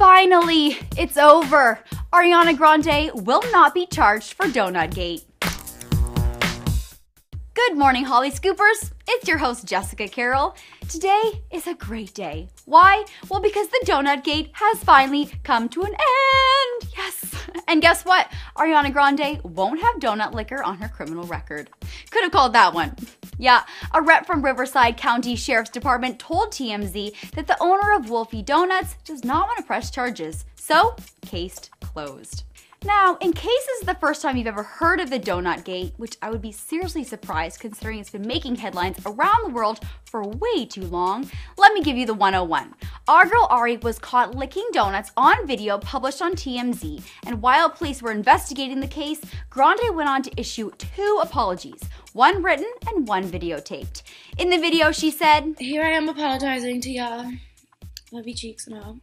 Finally, it's over. Ariana Grande will not be charged for Donut Gate. Good morning, Holly Scoopers. It's your host, Jessica Carroll. Today is a great day. Why? Well, because the Donut Gate has finally come to an end. Yes. And guess what? Ariana Grande won't have donut licker on her criminal record. Could have called that one. Yeah, a rep from Riverside County Sheriff's Department told TMZ that the owner of Wolfee Donuts does not want to press charges. So, case closed. Now, in case this is the first time you've ever heard of the Donut Gate, which I would be seriously surprised considering it's been making headlines around the world for way too long, let me give you the 101. Our girl Ari was caught licking donuts on video published on TMZ, and while police were investigating the case, Grande went on to issue two apologies, one written and one videotaped. In the video, she said, Here I am apologizing to y'all. Love you cheeks and all.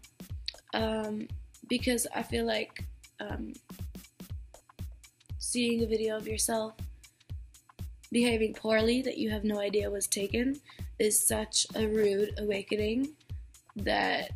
Um, because I feel like um, seeing a video of yourself behaving poorly that you have no idea was taken is such a rude awakening that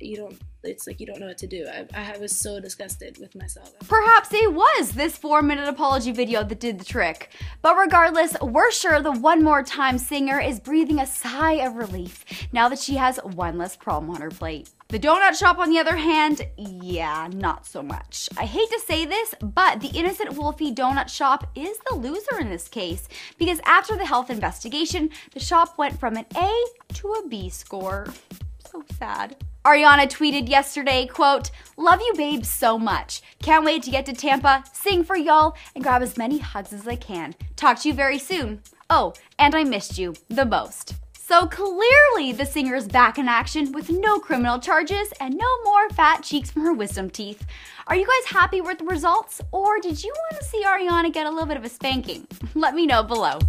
you don't it's like you don't know what to do. I, I was so disgusted with myself. Perhaps it was this four minute apology video that did the trick. But regardless, we're sure the One More Time singer is breathing a sigh of relief now that she has one less problem on her plate. The donut shop, on the other hand, yeah, not so much. I hate to say this, but the innocent Wolfee donut shop is the loser in this case because after the health investigation, the shop went from an A to a B score. So sad. Ariana tweeted yesterday, quote, Love you babes so much. Can't wait to get to Tampa, sing for y'all, and grab as many hugs as I can. Talk to you very soon. Oh, and I missed you the most. So clearly, the singer is back in action with no criminal charges and no more fat cheeks from her wisdom teeth. Are you guys happy with the results, or did you want to see Ariana get a little bit of a spanking? Let me know below.